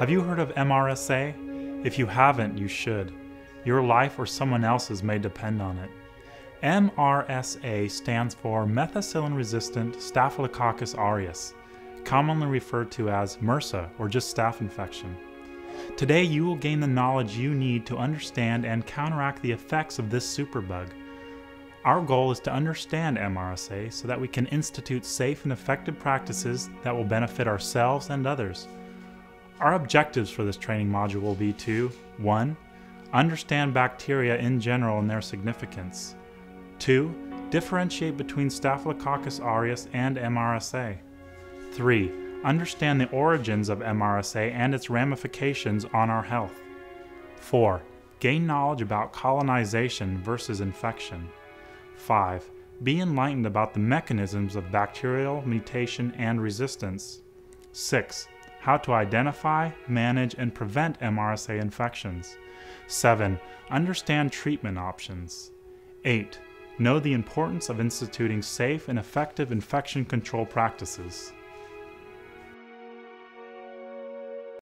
Have you heard of MRSA? If you haven't, you should. Your life or someone else's may depend on it. MRSA stands for methicillin resistant Staphylococcus aureus, commonly referred to as MRSA or just staph infection. Today, you will gain the knowledge you need to understand and counteract the effects of this superbug. Our goal is to understand MRSA so that we can institute safe and effective practices that will benefit ourselves and others. Our objectives for this training module will be to 1. Understand bacteria in general and their significance. 2. Differentiate between Staphylococcus aureus and MRSA. 3. Understand the origins of MRSA and its ramifications on our health. 4. Gain knowledge about colonization versus infection. 5. Be enlightened about the mechanisms of bacterial mutation and resistance. 6. How to identify, manage, and prevent MRSA infections. 7. Understand treatment options. 8. Know the importance of instituting safe and effective infection control practices.